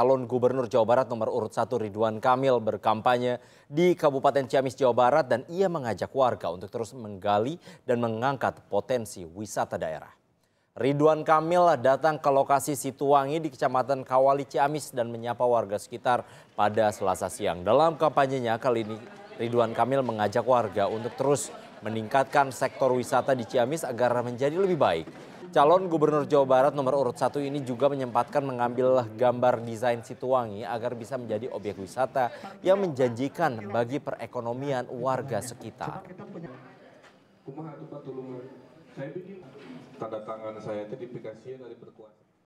calon gubernur Jawa Barat nomor urut 1 Ridwan Kamil berkampanye di Kabupaten Ciamis, Jawa Barat dan ia mengajak warga untuk terus menggali dan mengangkat potensi wisata daerah. Ridwan Kamil datang ke lokasi Situangi di Kecamatan Kawali Ciamis dan menyapa warga sekitar pada selasa siang. Dalam kampanyenya kali ini Ridwan Kamil mengajak warga untuk terus meningkatkan sektor wisata di Ciamis agar menjadi lebih baik. Calon Gubernur Jawa Barat nomor urut satu ini juga menyempatkan mengambil gambar desain Situangi agar bisa menjadi objek wisata yang menjanjikan bagi perekonomian warga sekitar. Tanda tangan saya itu dari berkuasa.